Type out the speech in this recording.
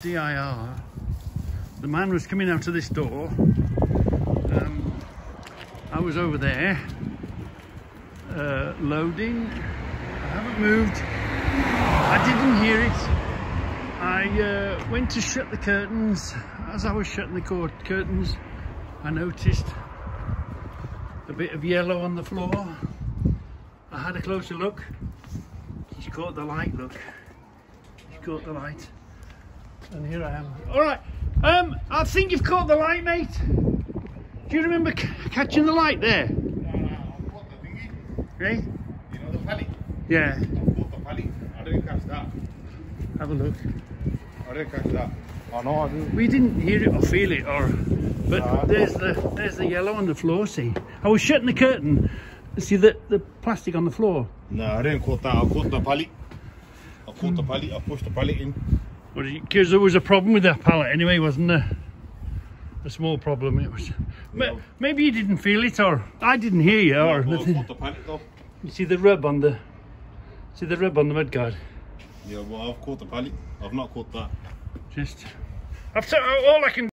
DIR, the man was coming out of this door. Um, I was over there uh, loading. I haven't moved. I didn't hear it. I uh, went to shut the curtains. As I was shutting the curtains, I noticed a bit of yellow on the floor. I had a closer look. He's caught the light, look. He's caught the light and here I am. All right, um, I think you've caught the light, mate. Do you remember catching the light there? No, no, I caught the thingy. Hey? You know the pally? Yeah. I caught the pally. I didn't catch that. Have a look. I didn't catch that. Oh no, I didn't. We didn't hear it or feel it, or but No. there's the there's the yellow on the floor. See, I was shutting the curtain. See the the plastic on the floor. No, I didn't caught that. I caught the pally. I caught the pally. I pushed the pally in. Because there was a problem with that pallet anyway, wasn't there? A small problem it was. Yeah. Maybe you didn't feel it, or I didn't hear you, or I nothing. the though. You see the rub on the see the rub on the mud guard. Yeah, well, I've caught the pallet. I've not caught that. Just I've all I can